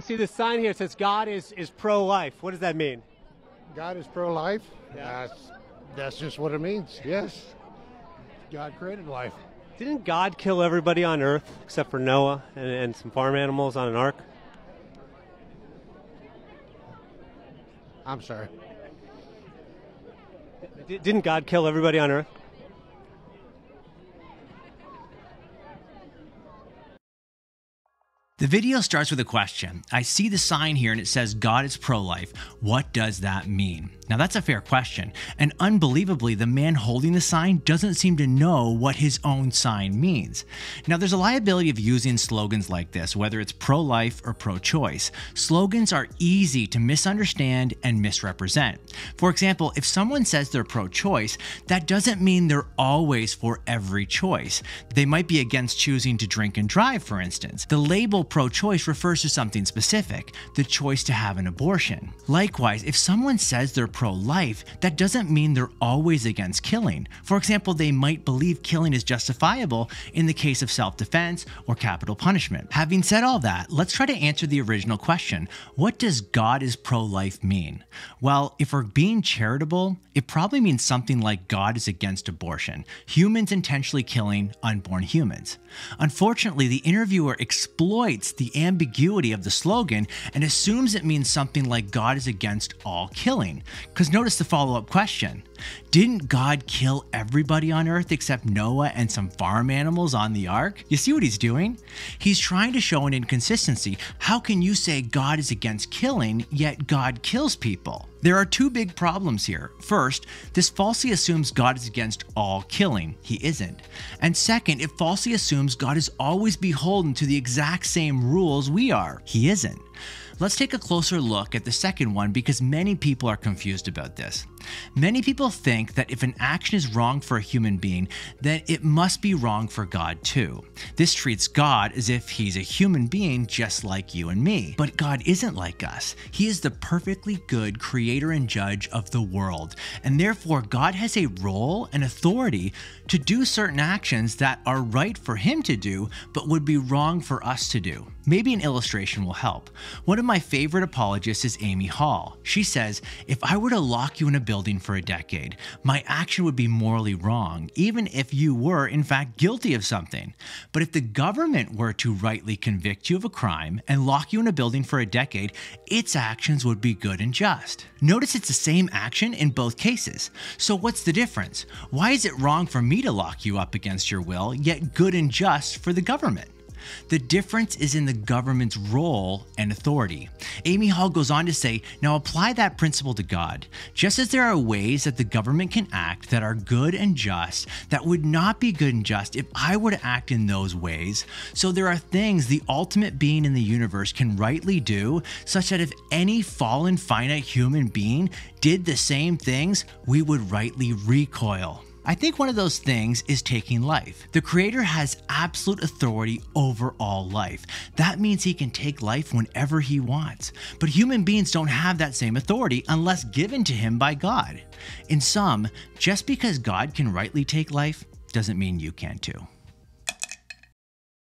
I see this sign here. It says God is, is pro life. What does that mean? God is pro life. Yeah. That's, that's just what it means. Yes. God created life. Didn't God kill everybody on earth except for Noah and, and some farm animals on an ark? I'm sorry. D- didn't God kill everybody on earth? The video starts with a question. I see the sign here and it says God is pro life. What does that mean? Now, that's a fair question. And unbelievably, the man holding the sign doesn't seem to know what his own sign means. Now, there's a liability of using slogans like this, whether it's pro life or pro choice. Slogans are easy to misunderstand and misrepresent. For example, if someone says they're pro choice, that doesn't mean they're always for every choice. They might be against choosing to drink and drive, for instance. The label pro choice refers to something specific, the choice to have an abortion. Likewise, if someone says they're pro life, that doesn't mean they're always against killing. For example, they might believe killing is justifiable in the case of self defense or capital punishment. Having said all that, let's try to answer the original question What does God is pro life mean? Well, if we're being charitable, it probably means something like God is against abortion, humans intentionally killing unborn humans. Unfortunately, the interviewer exploits the ambiguity of the slogan and assumes it means something like God is against all killing. Because notice the follow up question Didn't God kill everybody on earth except Noah and some farm animals on the ark? You see what he's doing? He's trying to show an inconsistency. How can you say God is against killing, yet God kills people? There are two big problems here. First, this falsely assumes God is against all killing. He isn't. And second, it falsely assumes God is always beholden to the exact same rules we are. He isn't. Let's take a closer look at the second one because many people are confused about this. Many people think that if an action is wrong for a human being, then it must be wrong for God too. This treats God as if he's a human being just like you and me. But God isn't like us. He is the perfectly good creator and judge of the world. And therefore, God has a role and authority to do certain actions that are right for him to do, but would be wrong for us to do. Maybe an illustration will help. One of my favorite apologists is Amy Hall. She says, If I were to lock you in a building for a decade, my action would be morally wrong, even if you were, in fact, guilty of something. But if the government were to rightly convict you of a crime and lock you in a building for a decade, its actions would be good and just. Notice it's the same action in both cases. So, what's the difference? Why is it wrong for me to lock you up against your will, yet good and just for the government? The difference is in the government's role and authority. Amy Hall goes on to say, now apply that principle to God. Just as there are ways that the government can act that are good and just, that would not be good and just if I were to act in those ways, so there are things the ultimate being in the universe can rightly do, such that if any fallen finite human being did the same things, we would rightly recoil. I think one of those things is taking life. The Creator has absolute authority over all life. That means He can take life whenever He wants. But human beings don't have that same authority unless given to Him by God. In sum, just because God can rightly take life doesn't mean you can too.